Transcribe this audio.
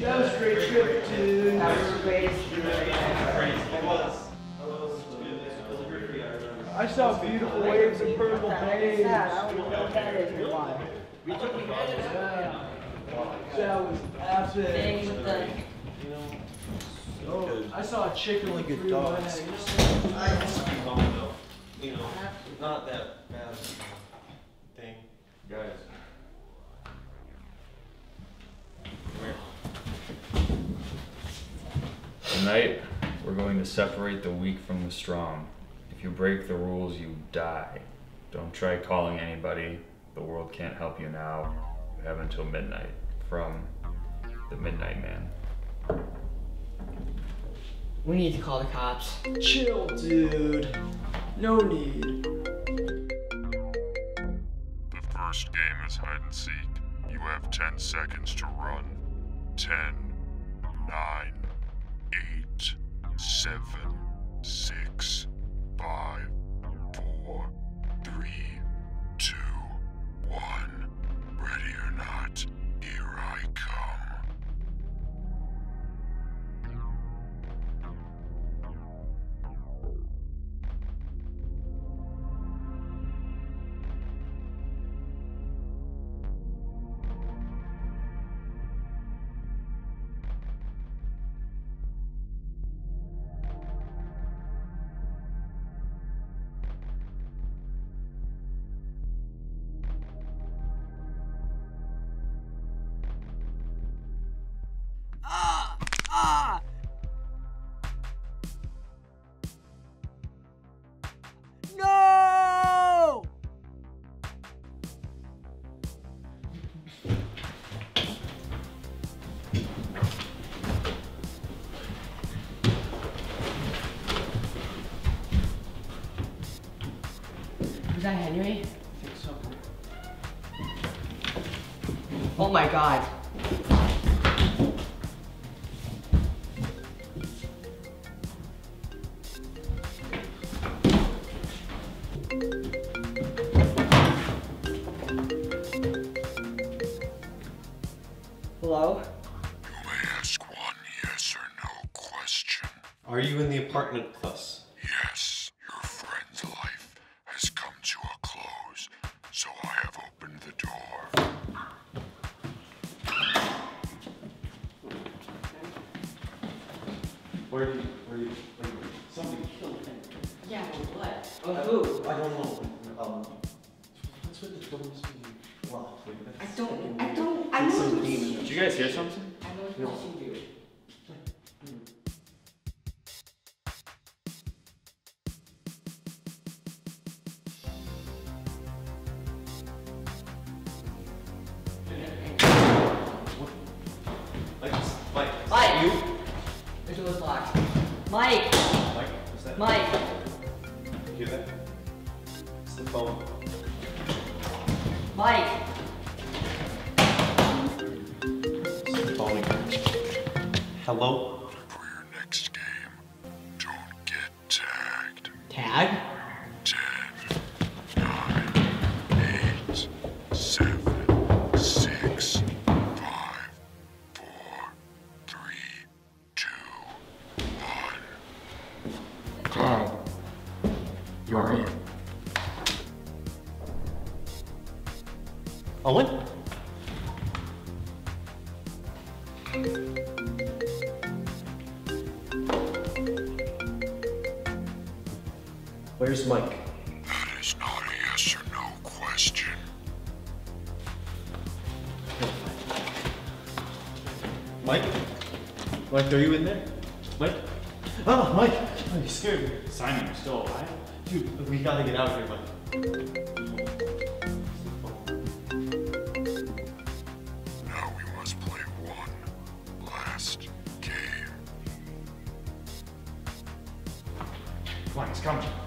That was a great trip, great. I saw beautiful waves of purple what that was epic. I saw a chicken like dogs. legs. You know, not that bad thing. Guys. Tonight, we're going to separate the weak from the strong. If you break the rules, you die. Don't try calling anybody. The world can't help you now. You have until midnight. From the Midnight Man. We need to call the cops. Chill, dude. No need. The first game is hide and seek. You have 10 seconds to run. 10, 9, 8, 7, Was that Henry? Oh my god. Hello? You may ask one yes or no question. Are you in the apartment plus? Yes, Where do you, where do you, like, somebody killed him. Yeah, but what? Oh, who? I don't know. Um, what's with the doors being locked? Like, I don't, I don't, I It's know some. Did you guys hear something? I don't know it's Mike! Mike? What's that? Mike! You hear that? It's the phone. Mike! It's the phone again. Hello? You're in. Owen? Where's Mike? That is not a yes or no question. Mike? Mike, are you in there? Mike? Oh, Mike! Oh, you scared me. Simon, you're still alive? Dude, we gotta get out of here, buddy. Now we must play one last game. Come on, he's coming.